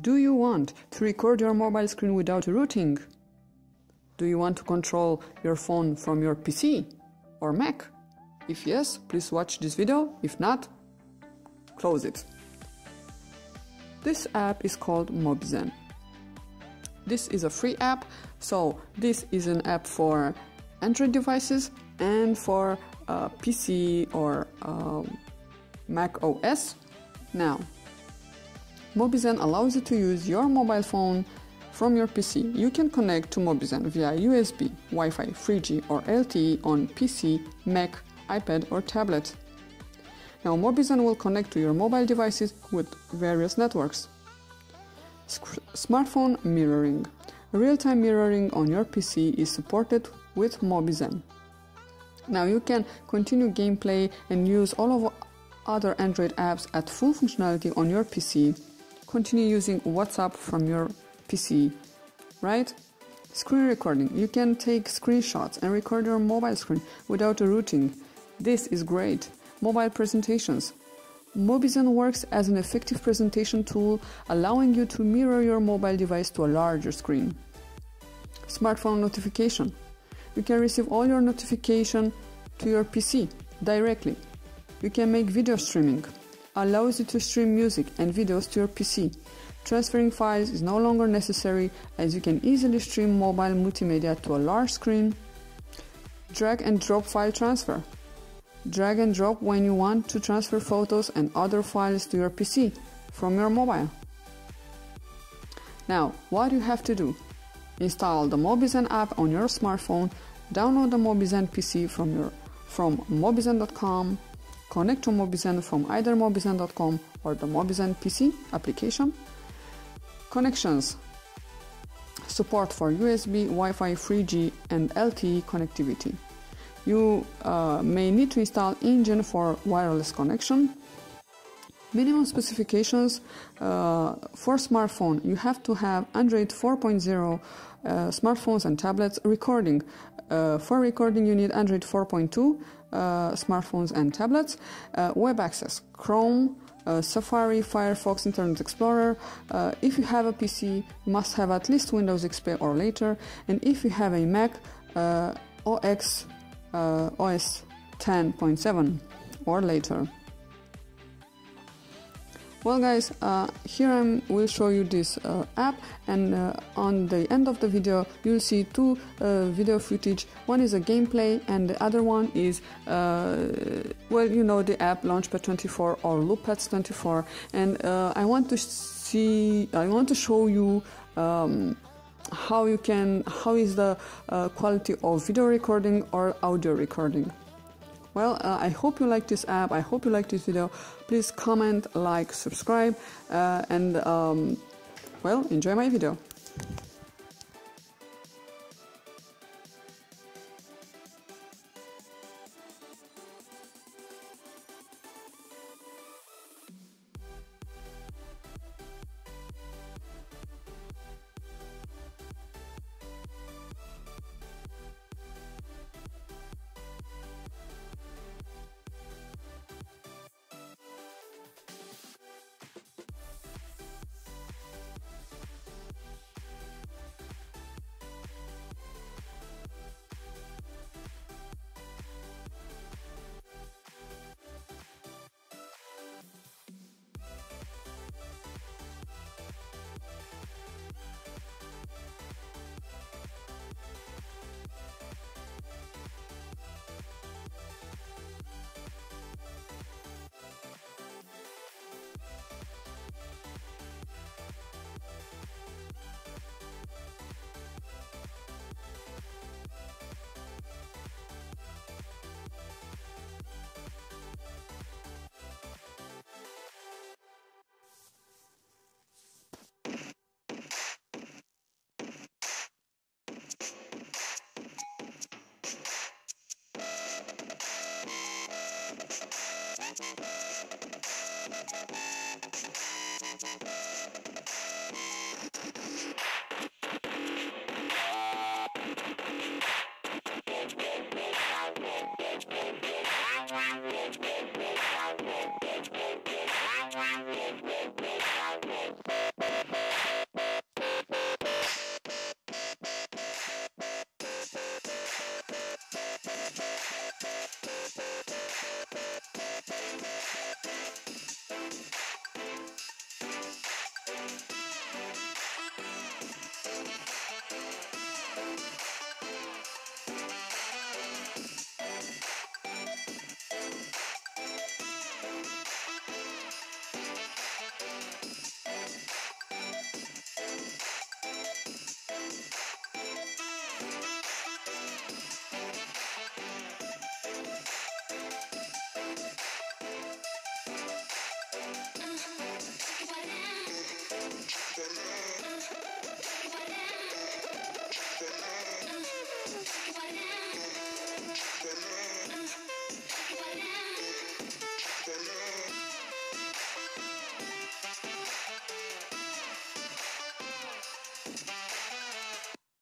Do you want to record your mobile screen without rooting? Do you want to control your phone from your PC or Mac? If yes, please watch this video. If not, close it. This app is called Mobizen. This is a free app, so this is an app for Android devices and for uh, PC or um, Mac OS. Now, Mobizen allows you to use your mobile phone from your PC. You can connect to Mobizen via USB, Wi Fi, 3G, or LTE on PC, Mac, iPad, or tablet. Now, Mobizen will connect to your mobile devices with various networks. smartphone mirroring. Real time mirroring on your PC is supported with Mobizen. Now, you can continue gameplay and use all of other Android apps at full functionality on your PC continue using WhatsApp from your PC, right? Screen recording. You can take screenshots and record your mobile screen without a rooting. This is great. Mobile presentations. Mobizen works as an effective presentation tool, allowing you to mirror your mobile device to a larger screen. Smartphone notification. You can receive all your notification to your PC directly. You can make video streaming allows you to stream music and videos to your PC. Transferring files is no longer necessary as you can easily stream mobile multimedia to a large screen. Drag and drop file transfer. Drag and drop when you want to transfer photos and other files to your PC from your mobile. Now, what you have to do? Install the Mobizen app on your smartphone, download the Mobizen PC from your from mobizen.com Connect to Mobizen from either mobizen.com or the Mobizen PC application. Connections support for USB, Wi Fi, 3G, and LTE connectivity. You uh, may need to install Engine for wireless connection. Minimum specifications uh, for smartphone you have to have Android 4.0 uh, smartphones and tablets recording. Uh, for recording, you need Android 4.2 uh, smartphones and tablets. Uh, web access, Chrome, uh, Safari, Firefox, Internet Explorer. Uh, if you have a PC, you must have at least Windows XP or later. And if you have a Mac, uh, OX uh, OS 10.7 or later. Well guys, uh, here I will show you this uh, app and uh, on the end of the video you'll see two uh, video footage. One is a gameplay and the other one is, uh, well you know the app Launchpad 24 or Looppads 24 and uh, I want to see, I want to show you um, how you can, how is the quality of video recording or audio recording. Well, uh, I hope you like this app. I hope you like this video. Please comment, like, subscribe, uh, and um, well, enjoy my video.